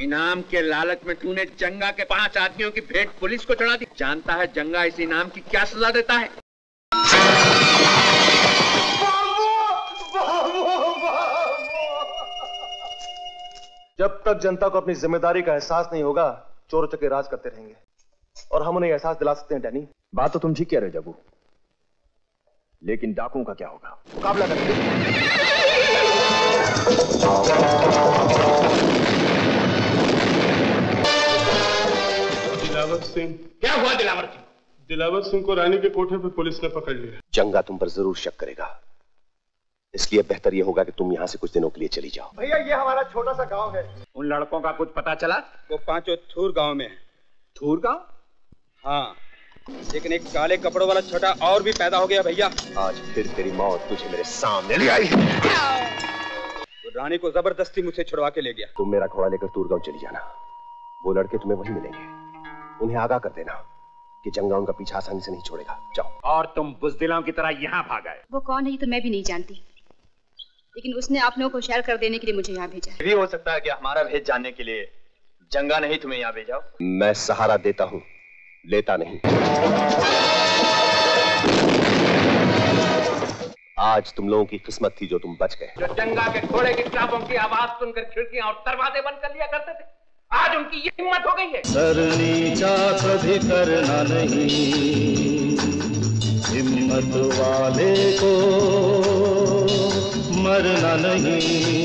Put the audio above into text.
इनाम के लालच में तूने जंगा के पाँच आदमियों की भेंट पुलिस को चढ़ा दी। जानता है जंगा इस इनाम की क्या सजा देता है? जब तक जनता को अपनी ज़िम्मेदारी का एहसास नहीं होगा चोर चके राज करते रहेंगे। और हम उन्हें एहसास दिला सकते हैं डैनी। बात तो तुम ठीक कह रहे हो जबू लेकिन डाकुओं का क्या होगा? मुकाबला करेंगे। दिलावर सिंह। क्या हुआ दिलावर सिंह? दिलावर सिंह को रानी के कोठे पे पुलिस ने पकड़ लिया। जंगा तुम पर ज़रूर शक करेगा। इसलिए बेहतर यह होगा कि तुम यहाँ से कुछ दिनों के लिए चली जाओ। भैया ये हमारा छोटा सा गाँव है। उन लड़कों का कुछ पता चला? वो पाँचों थूर गाँव में है। थूर गाँव? हाँ। लेकिन एक काले कपड़ों वाला छोटा और भी पैदा हो गया भैया। आज फिर तेरी मौत तुझे मेरे सामने ले आई। वो रानी को ज़बरदस्ती मुझसे छुड़वा के ले गया। तुम मेरा घोड़ा लेकर तूरगांव चली जाना। वो लड़के तुम्हें वहीं मिलेंगे। उन्हें आगाह कर देना कि जंगा उनका पीछा आसानी से नहीं छोड़ेगा। जाओ। और तुम बुजदिलों की तरह यहाँ भाग आए। वो कौन है ये तो मैं भी नहीं जानती। लेकिन उसने आप लोगों को शहर कर देने के लिए मुझे यहाँ भेजा भी हो सकता है कि हमारा भेद जानने के लिए जंगा नहीं तुम्हें यहाँ भेजा मैं सहारा देता हूँ लेता नहीं। आज तुम लोगों की किस्मत थी जो तुम बच गए। जो जंगा के घोड़े की किताबों की आवाज़ सुनकर खिड़कियाँ और दरवाजे बंद कर लिया करते थे। आज उनकी ये हिम्मत हो गई है। सर नीचा कभी करना नहीं। हिम्मत वाले को मरना नहीं मरना नहीं।